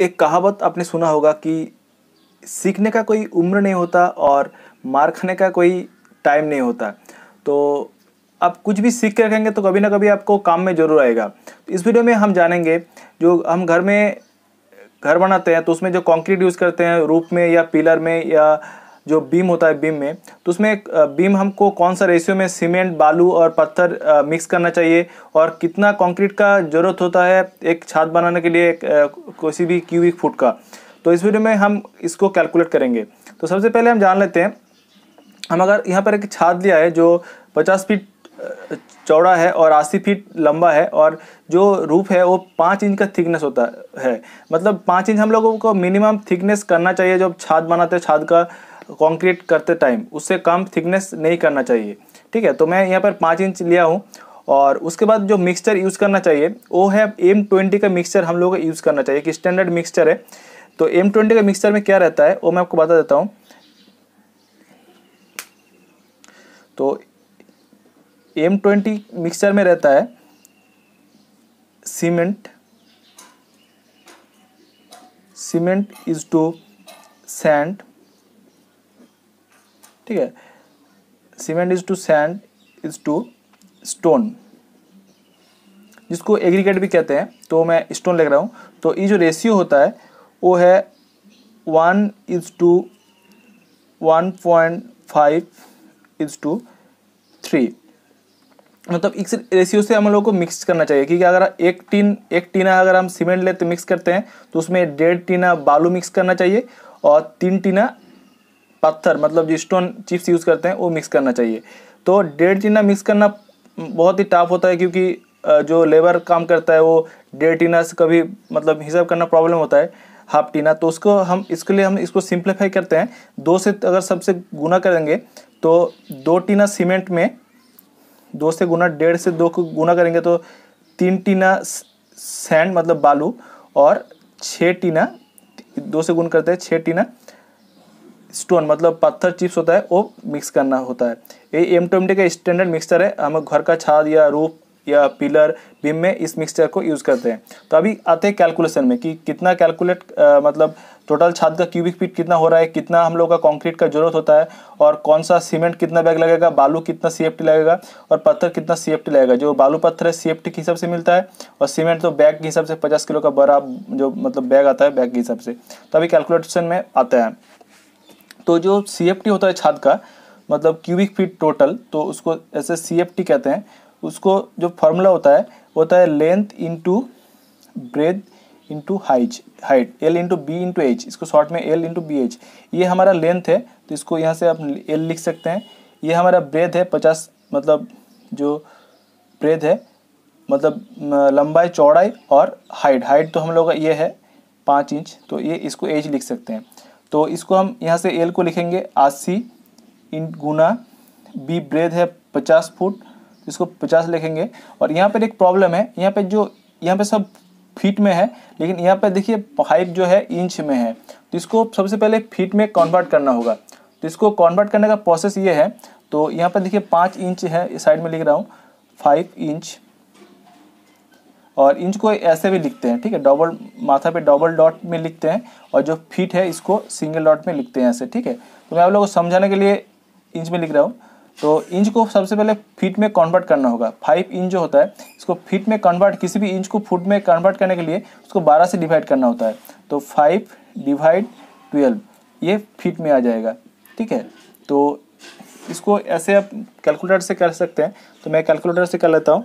एक कहावत आपने सुना होगा कि सीखने का कोई उम्र नहीं होता और मार खाने का कोई टाइम नहीं होता। तो आप कुछ भी सीख के रखेंगे तो कभी ना कभी आपको काम में ज़रूर आएगा। तो इस वीडियो में हम जानेंगे जो हम घर में घर बनाते हैं तो उसमें जो कंक्रीट यूज़ करते हैं, रूप में या पिलर में या जो बीम होता है बीम में तो उसमें एक बीम हमको कौन सा रेशियो में सीमेंट बालू और पत्थर मिक्स करना चाहिए और कितना कंक्रीट का ज़रूरत होता है एक छात बनाने के लिए किसी भी क्यूबिक फुट का। तो इस वीडियो में हम इसको कैलकुलेट करेंगे। तो सबसे पहले हम जान लेते हैं, हम अगर यहाँ पर एक छात लिया है जो पचास फीट चौड़ा है और अस्सी फीट लंबा है और जो रूफ है वो पाँच इंच का थिकनेस होता है। मतलब पाँच इंच हम लोगों को मिनिमम थिकनेस करना चाहिए जब छात बनाते हैं, छात का कंक्रीट करते टाइम उससे कम थिकनेस नहीं करना चाहिए। ठीक है तो मैं यहाँ पर पाँच इंच लिया हूँ और उसके बाद जो मिक्सचर यूज़ करना चाहिए, वो है एम ट्वेंटी का मिक्सचर हम लोग यूज़ करना चाहिए, कि स्टैंडर्ड मिक्सचर है। तो एम ट्वेंटी का मिक्सचर में क्या रहता है, वो मैं आपको बता देता हूँ। तो एम ट्वेंटी मिक्सचर में रहता है cement cement is to sand ठीक है? Cement is to sand is to stone जिसको एग्रीगेट भी कहते हैं तो मैं स्टोन लिख रहा हूँ। तो ये जो रेशियो होता है, वो है one is to one point five is to three मतलब इस रेशियो से हम लोग को मिक्स करना चाहिए, क्योंकि अगर एक टीन, एक टीना अगर हम सीमेंट लेते मिक्स करते हैं तो उसमें डेढ़ टीना बालू मिक्स करना चाहिए, और तीन टीना पत्थर मतलब जो स्टोन चिप्स यूज़ करते हैं, वो मिक्स करना चाहिए। तो डेढ़ टीना मिक्स करना बहुत ही टफ होता है क्योंकि जो लेबर काम करता है, वो डेढ़ टीना से कभी मतलब हिसाब करना प्रॉब्लम होता है हाफ़ टीना। तो उसको हम, इसके लिए हम इसको सिंप्लीफाई करते हैं। दो से, अगर सबसे गुना करेंगे तो दो टीना सीमेंट में, दो से गुना, डेढ़ से दो को गुना करेंगे तो तीन टीना सैंड मतलब बालू, और छः टीना, दो से गुण करते हैं छः टीना स्टोन मतलब पत्थर चिप्स होता है, वो मिक्स करना होता है। ये एम टू ट्वेंटी का स्टैंडर्ड मिक्सचर है। हम घर का छाद या रूफ या पिलर बीम में इस मिक्सचर को यूज़ करते हैं। तो अभी आते हैं कैलकुलेशन में कि कितना कैलकुलेट मतलब टोटल छाद का क्यूबिक फीट कितना हो रहा है, कितना हम लोग का कंक्रीट का ज़रूरत होता है, और कौन सा सीमेंट कितना बैग लगेगा, बालू कितना सी लगेगा, और पत्थर कितना सी लगेगा। जो बालू पत्थर है सी के हिसाब से मिलता है, और सीमेंट तो बैग के हिसाब से पचास किलो का बड़ा जो मतलब बैग आता है, बैग के हिसाब से। तो अभी कैलकुलेशन में आता है। तो जो सीएफटी होता है छाद का मतलब क्यूबिक फीट टोटल तो उसको ऐसे सीएफटी कहते हैं। उसको जो फार्मूला होता है होता है length into breadth into height height L into B into H इसको शॉर्ट में एल इंटू बी एच ये हमारा लेंथ है तो इसको यहाँ से आप एल लिख सकते हैं। ये हमारा ब्रेथ है, पचास मतलब जो ब्रेथ है मतलब लंबाई, चौड़ाई और हाइट हाइट तो हम लोग का ये है पाँच इंच तो ये इसको एज लिख सकते हैं। तो इसको हम यहाँ से एल को लिखेंगे अस्सी इन गुना बी ब्रेथ है पचास फुट इसको पचास लिखेंगे। और यहाँ पर एक प्रॉब्लम है, यहाँ पर जो, यहाँ पर सब फीट में है, लेकिन यहाँ पर देखिए पाइप जो है इंच में है। तो इसको सबसे पहले फीट में कन्वर्ट करना होगा। तो इसको कन्वर्ट करने का प्रोसेस ये है तो यहाँ पर देखिए पाँच इंच है, इस साइड में लिख रहा हूँ, फाइव इंच। और इंच को ऐसे भी लिखते हैं, ठीक है? डबल, माथा पे डबल डॉट में लिखते हैं और जो फीट है इसको सिंगल डॉट में लिखते हैं ऐसे, ठीक है? तो मैं आप लोगों को समझाने के लिए इंच में लिख रहा हूँ। तो इंच को सबसे पहले फीट में कन्वर्ट करना होगा। फाइव इंच जो होता है, इसको फीट में कन्वर्ट किसी भी इंच को फुट में कन्वर्ट करने के लिए उसको बारह से डिवाइड करना होता है। तो फाइव डिवाइड ट्वेल्व ये फीट में आ जाएगा, ठीक है? तो इसको ऐसे आप कैलकुलेटर से कर सकते हैं। तो मैं कैलकुलेटर से कर लेता हूँ।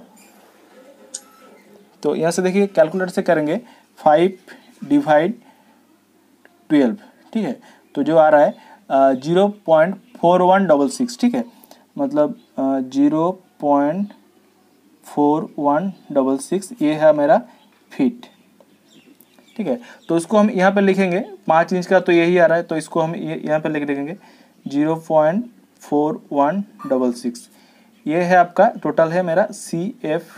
तो यहाँ से देखिए कैलकुलेटर से करेंगे फाइव डिवाइड ट्वेल्व ठीक है? तो जो आ रहा है zero point four one double six ठीक है? मतलब zero point four one double six ये है मेरा फीट ठीक है? तो इसको हम यहाँ पर लिखेंगे, पाँच इंच का तो यही आ रहा है तो इसको हम यहाँ पर लिख देंगे zero point four one double six ये है आपका टोटल है मेरा सी एफ़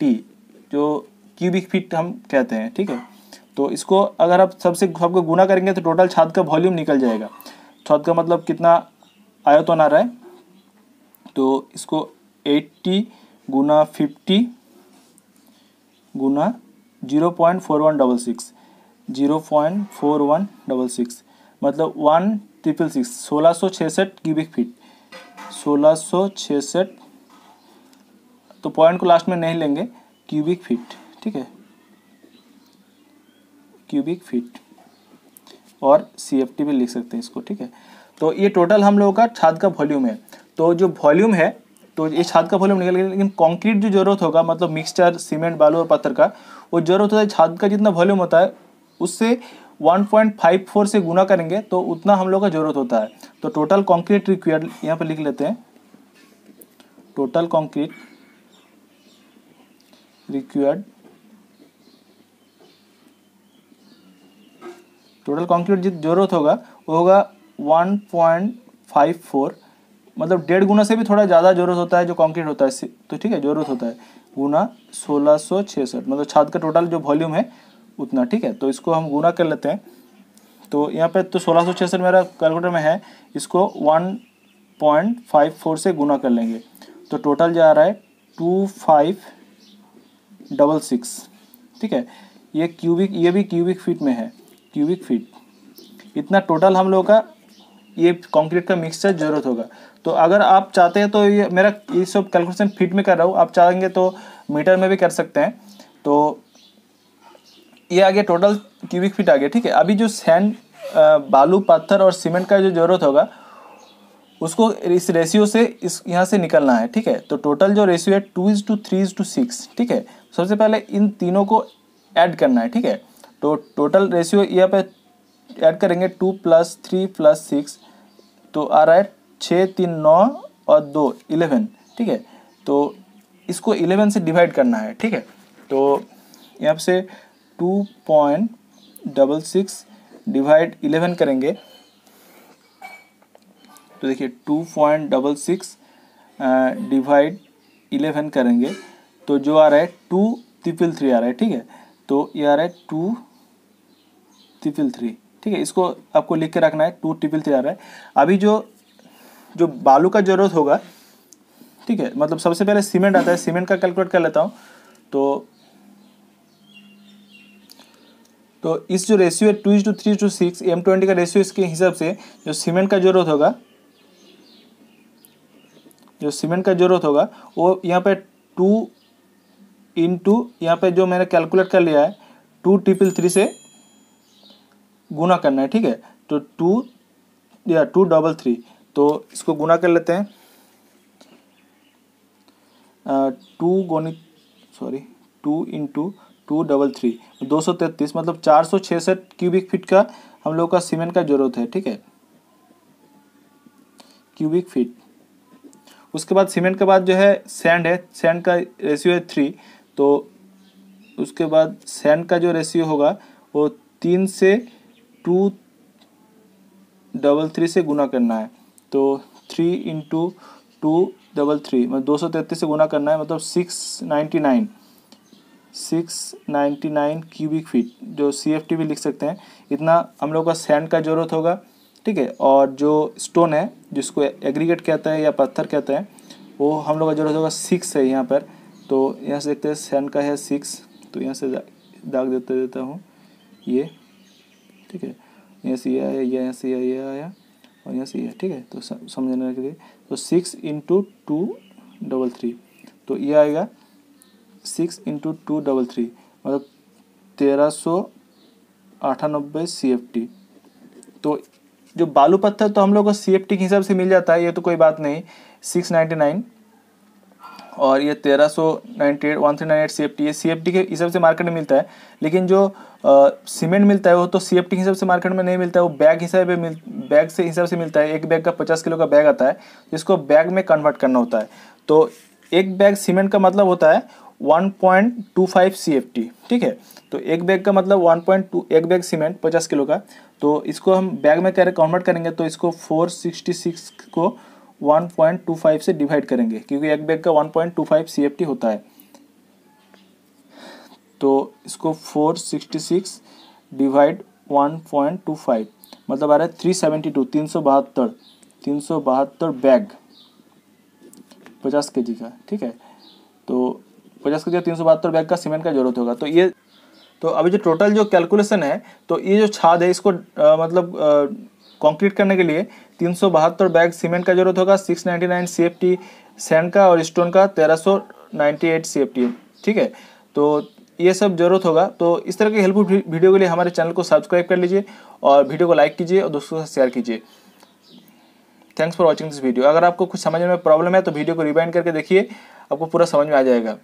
टी जो क्यूबिक फीट हम कहते हैं, ठीक है? तो इसको अगर आप सबसे, सबको गुना करेंगे तो टोटल छाद का वॉल्यूम निकल जाएगा। छाद का मतलब कितना आयतन आ रहा है? तो इसको 80 गुना फिफ्टी गुना zero point four one double six zero point four one double six मतलब वन ट्रिपल सिक्स सोलह सौ छसठ क्यूबिक फीट सोलह सौ छसठ तो पॉइंट को लास्ट में नहीं लेंगे। क्यूबिक फीट ठीक है? क्यूबिक फीट और सी एफ़ टी भी लिख सकते हैं इसको, ठीक है? तो ये टोटल हम लोगों का छाद का वॉल्यूम है। तो जो वॉल्यूम है तो ये छाद का वॉल्यूम निकल गया, लेकिन कंक्रीट जो ज़रूरत होगा मतलब मिक्सचर सीमेंट बालू और पत्थर का, वो ज़रूरत होता है छाद का जितना वॉल्यूम होता है, उससे 1.54 से गुना करेंगे तो उतना हम लोग का ज़रूरत होता है। तो टोटल कंक्रीट रिक्वायर्ड यहाँ पर लिख लेते हैं। Total concrete required total concrete जित ज़रूरत होगा, वो होगा 1.54 मतलब डेढ़ गुना से भी थोड़ा ज़्यादा ज़रूरत होता है जो कंक्रीट होता है तो ठीक है, ज़रूरत होता है। गुना सोलह सौ छसठ मतलब छाद का टोटल जो वॉल्यूम है, उतना, ठीक है? तो इसको हम गुना कर लेते हैं। तो यहाँ पे तो सोलह सौ छसठ मेरा कैलकुलेटर में है, इसको वन पॉइंट फाइव फोर से गुना कर लेंगे। तो टोटल जा रहा है टू फाइव डबल सिक्स, ठीक है? ये क्यूबिक, ये भी क्यूबिक फीट में है, क्यूबिक फीट। इतना टोटल हम लोग का, ये कंक्रीट का मिक्सचर ज़रूरत होगा। तो अगर आप चाहते हैं तो ये मेरा, ये सब कैलकुलेशन फीट में कर रहा हूँ। आप चाहेंगे तो मीटर में भी कर सकते हैं। तो ये आ गया टोटल क्यूबिक फीट आ गया ठीक है? अभी जो सैंड बालू, पत्थर और सीमेंट का जो ज़रूरत होगा, उसको इस रेशियो से, इस यहाँ से निकलना है, ठीक है? तो टोटल जो रेशियो है two is to three is to six ठीक है? सबसे पहले इन तीनों को ऐड करना है, ठीक है? तो टोटल रेशियो यहाँ पे ऐड करेंगे two plus three plus six तो आ रहा है छः तीन, नौ और दो इलेवन ठीक है? तो इसको इलेवन से डिवाइड करना है, ठीक है? तो यहाँ से two point double six divide eleven करेंगे। तो देखिए two point double six divide eleven करेंगे। तो जो आ रहा है टू ट्रिपल थ्री आ रहा है, ठीक है? तो ये आ रहा है टू ट्रिपल थ्री ठीक है? इसको आपको लिख के रखना है, टू ट्रिपल थ्री आ रहा है। अभी जो जो बालू का ज़रूरत होगा, ठीक है? मतलब सबसे पहले सीमेंट आता है सीमेंट का कैलकुलेट कर लेता हूँ। तो तो इस जो रेशियो है two is to three two six M twenty का रेशियो इसके हिसाब से जो सीमेंट का ज़रूरत होगा, जो सीमेंट का ज़रूरत होगा, वो यहाँ पे टू इन टू यहाँ पे जो मैंने कैलकुलेट कर लिया है टू ट्रिपल थ्री से गुना करना है, ठीक है? तो टू या टू डबल थ्री तो इसको गुना कर लेते हैं। टू गोनी sorry two into two double three दो सौ तैंतीस मतलब चार सौ छसठ क्यूबिक फीट का हम लोग का सीमेंट का ज़रूरत है, ठीक है? क्यूबिक फीट उसके बाद सीमेंट के बाद जो है सैंड है सैंड का रेशियो है थ्री तो उसके बाद सैंड का जो रेशियो होगा, वो तीन से टू डबल थ्री से गुना करना है। तो three into two double three मतलब दो सौ तैंतीस से गुना करना है मतलब six ninety nine six ninety nine cubic feet जो सी एफ़ टी भी लिख सकते हैं। इतना हम लोग का सैंड का ज़रूरत होगा, ठीक है? और जो स्टोन है, जिसको एग्रीगेट कहते हैं या पत्थर कहते हैं, वो हम लोग का ज़रूरत होगा सिक्स है यहाँ पर। तो यहाँ से देखते हैं सैंड का है सिक्स तो यहाँ से दाग देते देता हूँ, ये, ठीक है, यहाँ से ये आया, ये यहाँ से ये आया और यहाँ से ये ठीक है तो समझने के लिए तो six into two double three तो ये आएगा six into two double three मतलब तेरह सौ अठानबे सी एफ़ टी तो जो बालू पत्थर तो हम लोग को सी एफ़ टी के हिसाब से मिल जाता है, ये तो कोई बात नहीं सिक्स नाइन्टी नाइन और ये तेरह सौ ninety eight one three nine eight C F T ये सी एफ़ टी के हिसाब से मार्केट में मिलता है। लेकिन जो सीमेंट मिलता है वो तो सी एफ़ टी के हिसाब से मार्केट में नहीं मिलता है। वो बैग हिसाब से मिल बैग से हिसाब से मिलता है। एक बैग का पचास किलो का बैग आता है, जिसको बैग में कन्वर्ट करना होता है। तो एक बैग सीमेंट का मतलब होता है one point two five C F T ठीक है? तो एक बैग का मतलब वन पॉइंट टू एक बैग सीमेंट पचास किलो का। तो इसको हम बैग में कैरे कन्वर्ट करेंगे तो इसको फोर सिक्सटी सिक्स को वन पॉइंट टू फाइव से डिवाइड करेंगे क्योंकि एक बैग का one point two five C F T होता है। तो इसको four sixty six divide one point two five मतलब आ रहा है थ्री सेवेंटी टू तीन सौ बहत्तर तीन सौ बहत्तर बैग पचास के जी का ठीक है? तो पचास के जी तीन सौ बहत्तर बैग का सीमेंट का ज़रूरत होगा। तो ये तो अभी जो टोटल जो कैलकुलेशन है तो ये जो छाद है इसको आ, मतलब कंक्रीट करने के लिए तीन सौ बहत्तर बैग सीमेंट का ज़रूरत होगा, six ninety nine C F T sand का और स्टोन का, तेरह सौ ninety eight C F T ठीक है? तो ये सब ज़रूरत होगा। तो इस तरह के हेल्पफुल वीडियो के लिए हमारे चैनल को सब्सक्राइब कर लीजिए और वीडियो को लाइक कीजिए और दोस्तों के साथ शेयर कीजिए। Thanks for watching this video अगर आपको कुछ समझ में प्रॉब्लम है तो वीडियो को रिवाइंड करके देखिए। आपको पूरा समझ में आ जाएगा।